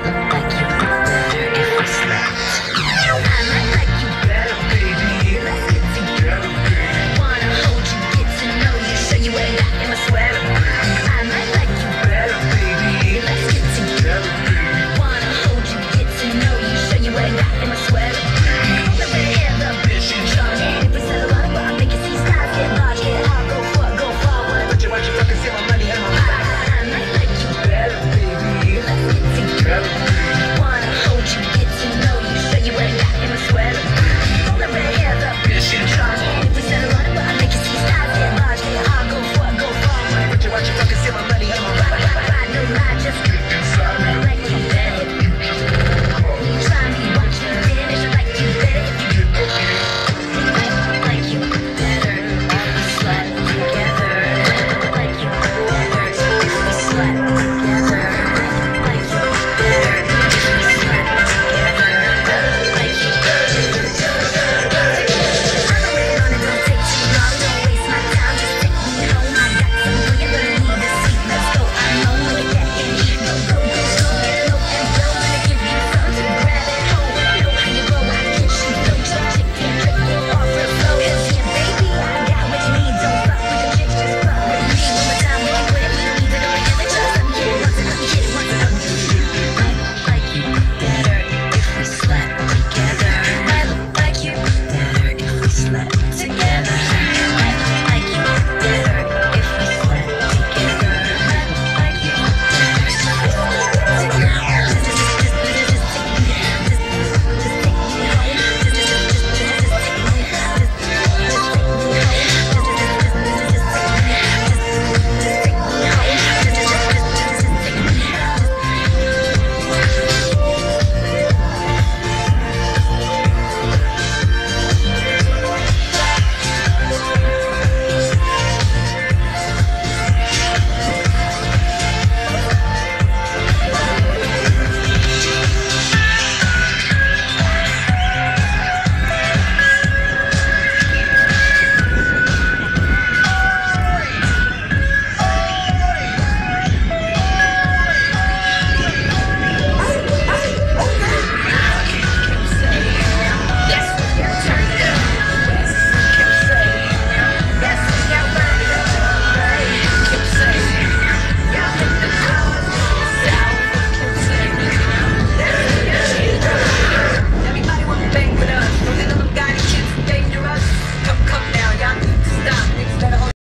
Bye.